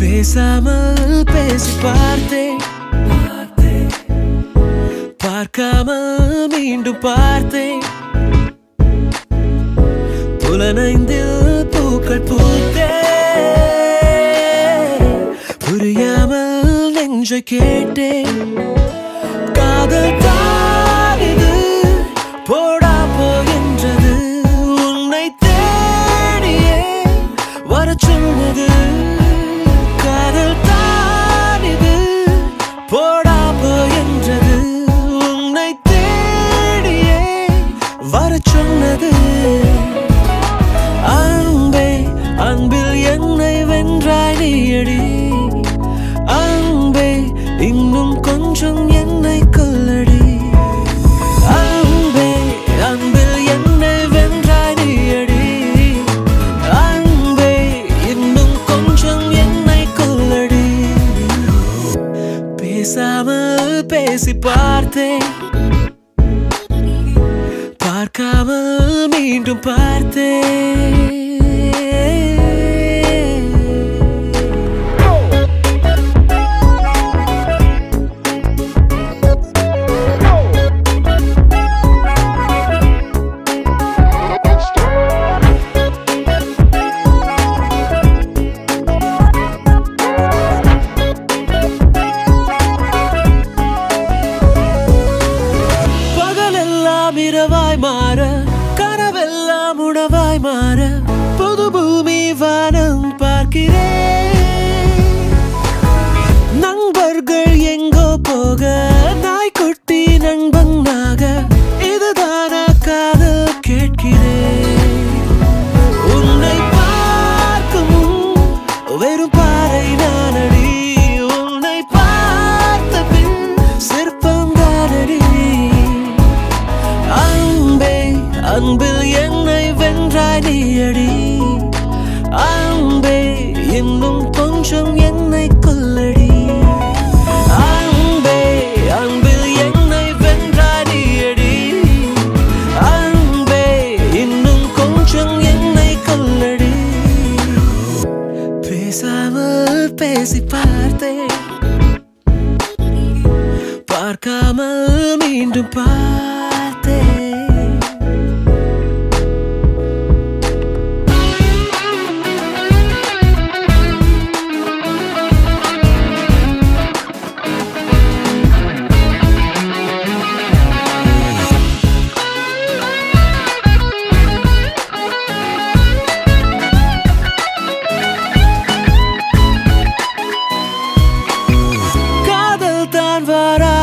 பேசாமல் பேசி பார்த்தேன் பார்க்காமல் மீண்டும் பார்த்தேன் புலனைந்தில் பூக்கள் பூத்தே. புரியாமல் நெஞ்சை கேட்டேன். காதல் தான் போடா போகின்றது உன்னை தேடியே வர சொன்னது. காதல் தான் போடா போகின்றது உன்னை தேடியே வர சொன்னது. பேசி பார்த்தேன். பார்க்காமல் மீண்டும் பார்த்தேன். வெறும் பாறை நானடி. உன்னை பார்த்த பின் சிற்பம் தானடி அன்பே அன்பில் என்னை வென்றாய் நீயடி. அன்பே இன்னும் கொஞ்சம் என்னை பேசாமல் பேசி பார்த்தேன். பார்க்காமல் மீண்டும் பார்த்தேன்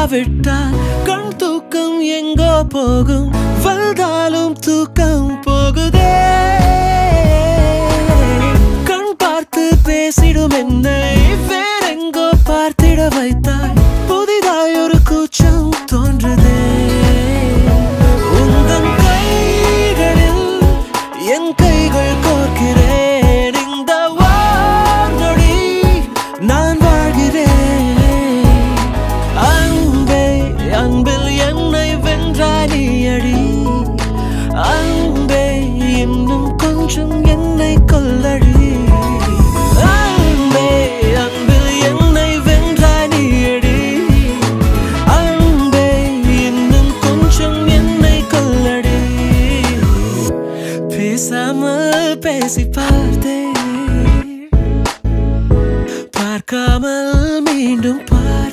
வாராவிட்டால் கண் தூக்கம் எங்கோ போகும் வந்தாலும் தூக்கம் போகுதே. பேசாமல் பேசி பார்க்காமல் மீண்டும் பார்த்தேன்